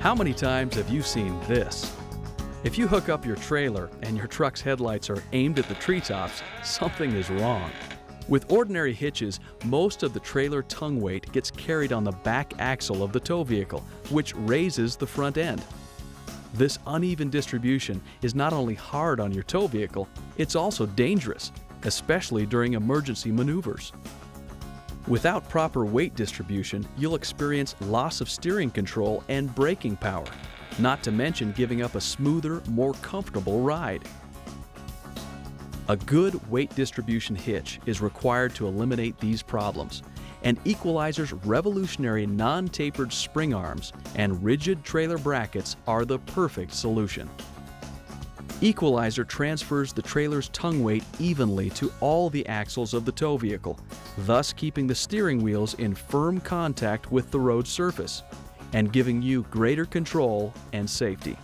How many times have you seen this? If you hook up your trailer and your truck's headlights are aimed at the treetops, something is wrong. With ordinary hitches, most of the trailer tongue weight gets carried on the back axle of the tow vehicle, which raises the front end. This uneven distribution is not only hard on your tow vehicle, it's also dangerous, especially during emergency maneuvers. Without proper weight distribution, you'll experience loss of steering control and braking power, not to mention giving up a smoother, more comfortable ride. A good weight distribution hitch is required to eliminate these problems, and Equalizer's revolutionary non-tapered spring arms and rigid trailer brackets are the perfect solution. Equalizer transfers the trailer's tongue weight evenly to all the axles of the tow vehicle, thus keeping the steering wheels in firm contact with the road surface and giving you greater control and safety.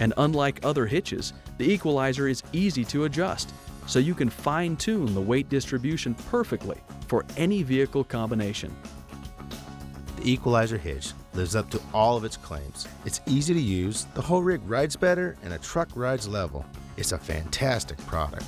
And unlike other hitches, the equalizer is easy to adjust, so you can fine tune the weight distribution perfectly for any vehicle combination. The Equalizer hitch lives up to all of its claims. It's easy to use, the whole rig rides better, and a truck rides level. It's a fantastic product.